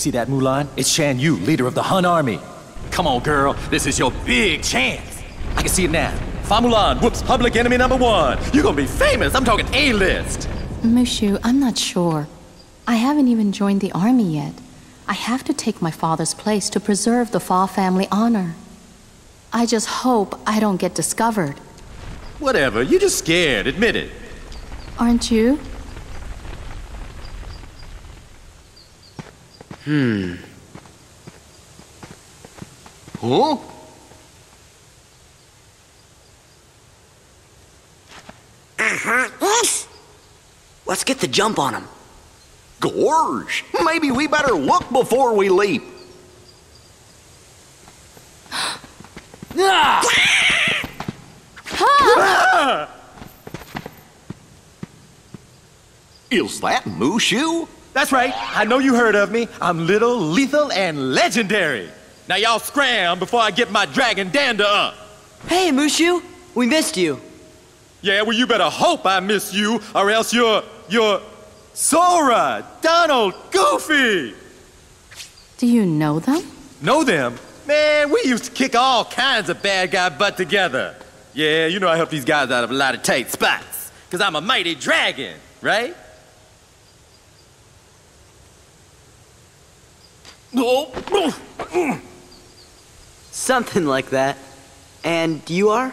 See that, Mulan? It's Shan Yu, leader of the Hun army. Come on, girl. This is your big chance. I can see it now. Fa Mulan whoops public enemy number one. You're gonna be famous. I'm talking A-list. Mushu, I'm not sure. I haven't even joined the army yet. I have to take my father's place to preserve the Fa family honor. I just hope I don't get discovered. Whatever. You're just scared. Admit it. Aren't you? Hmm. Huh? Uh-huh. Yes. Let's get the jump on him. Gorge! Maybe we better look before we leap. ah! Is that Mushu? That's right. I know you heard of me. I'm little, lethal, and legendary. Now y'all scram before I get my dragon dander up. Hey, Mushu. We missed you. Yeah, well, you better hope I miss you, or else you're, you're Sora, Donald, Goofy. Do you know them? Know them? Man, we used to kick all kinds of bad guy butt together. Yeah, you know I help these guys out of a lot of tight spots. Cause I'm a mighty dragon, right? Something like that. And you are?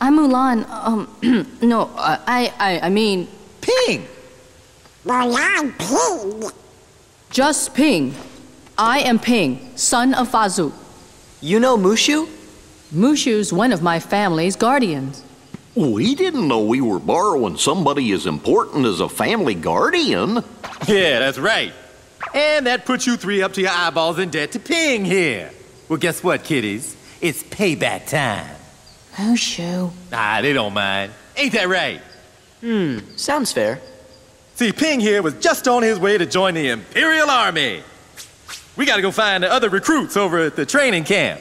I'm Mulan. Um, no, I, I, I mean, Ping! Mulan Ping! just Ping. I am Ping, son of Fa Zhou. You know Mushu? Mushu's one of my family's guardians. We didn't know we were borrowing somebody as important as a family guardian. Yeah, that's right. And that puts you three up to your eyeballs in debt to Ping here. Well, guess what, kiddies? It's payback time. Mushu. Ah, they don't mind. Ain't that right? Hmm, sounds fair. See, Ping here was just on his way to join the Imperial Army. We gotta go find the other recruits over at the training camp.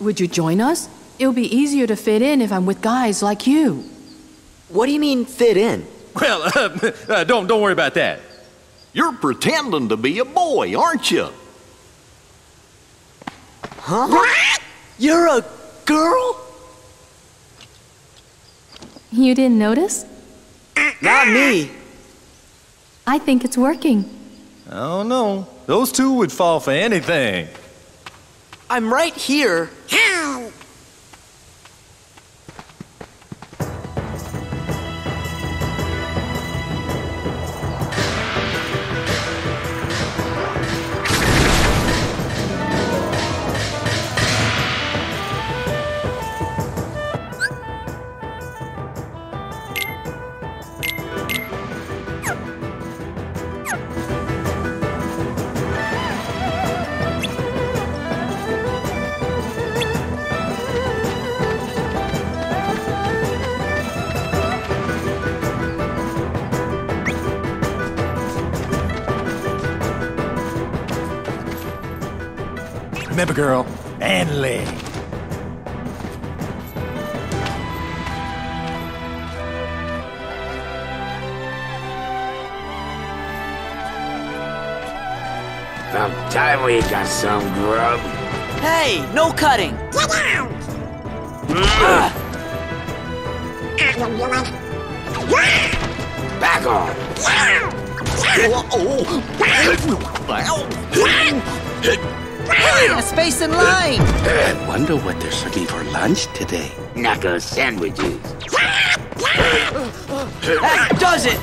Would you join us? It'll be easier to fit in if I'm with guys like you. What do you mean fit in? Well, uh, uh, don't, don't worry about that. You're pretending to be a boy, aren't you? Huh? You're a girl? You didn't notice? Not me. I think it's working. I don't know. Those two would fall for anything. I'm right here. Girl, and leg. About time we got some grub. Hey, no cutting. Back on. A space in line. I wonder what they're serving for lunch today. Knuckle sandwiches. That does it.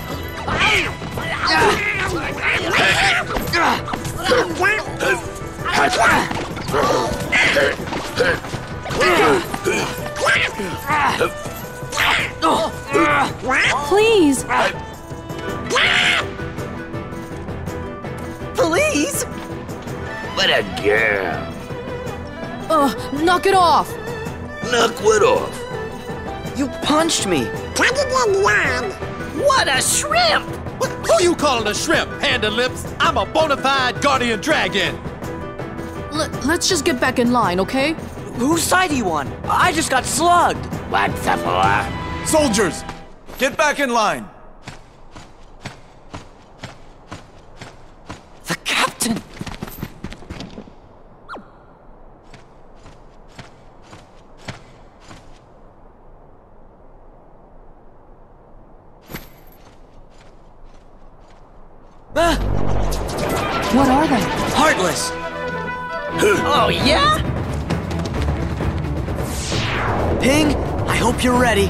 Please! Please? What a girl. Ugh, knock it off! Knock what off? You punched me. What a shrimp! What, who you calling a shrimp, Panda Lips? I'm a bona fide guardian dragon. L- let's just get back in line, okay? Whose side are you on? I just got slugged. What's the more? Soldiers, get back in line. The captain. Ah, What are they? heartless. oh, yeah? Ping, I hope you're ready.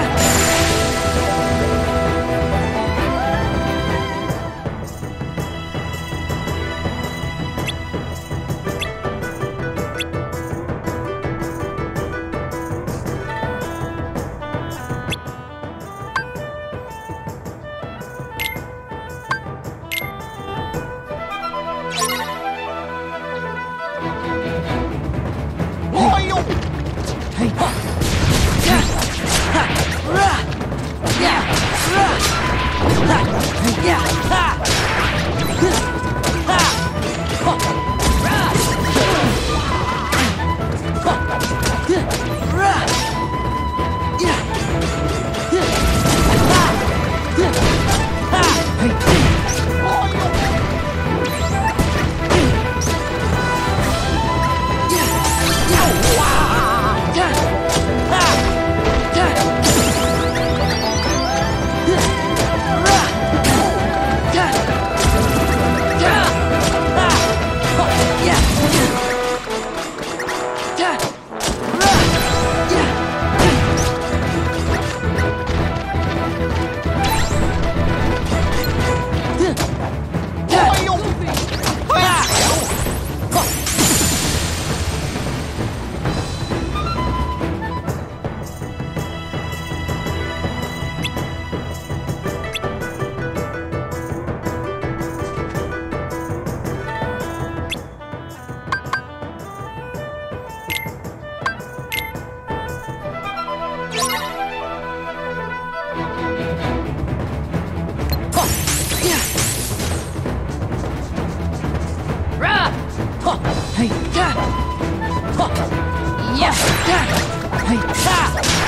Ha!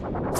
Yeah.